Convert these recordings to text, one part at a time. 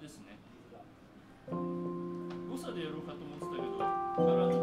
ですね。誤差でやろうかと思ってたけど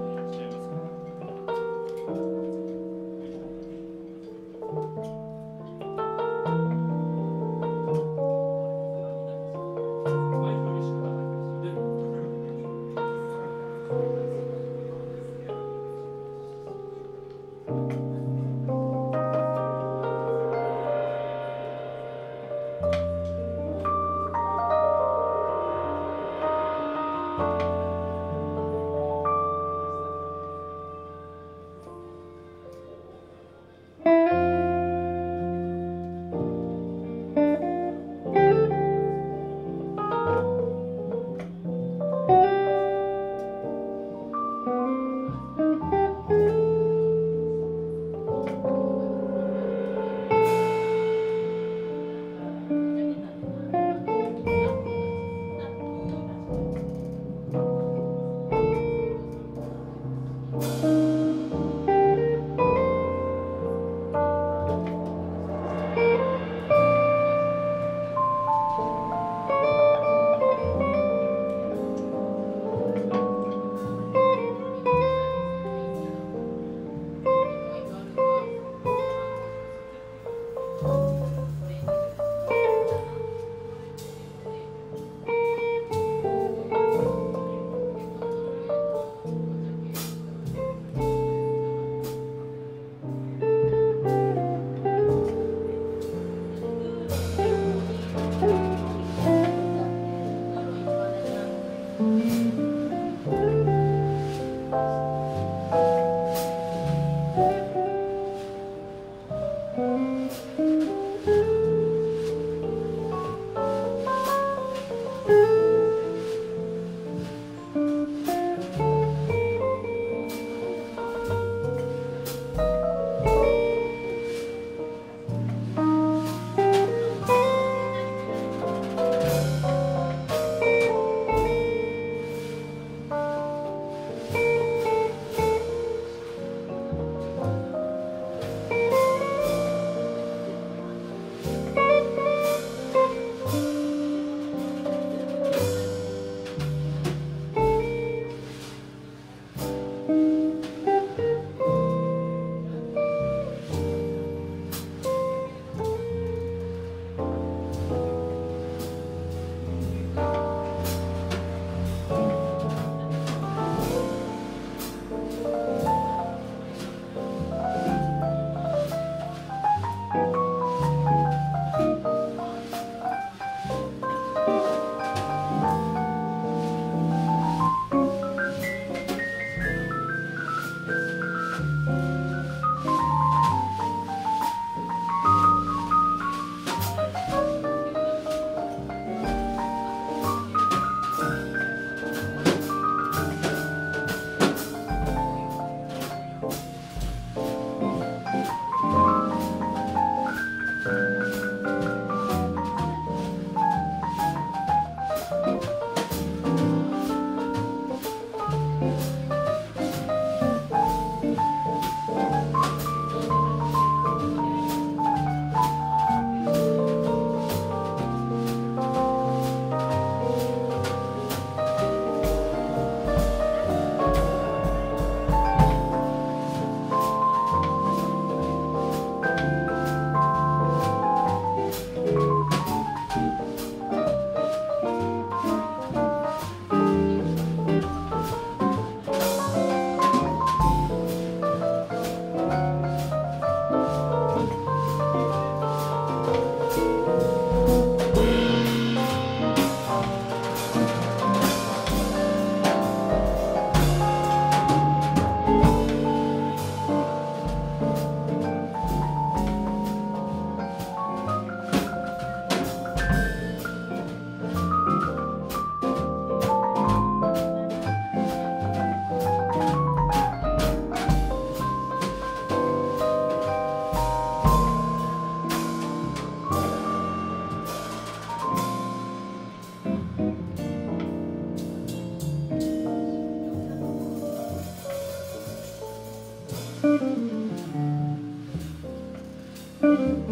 Thank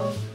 Oh.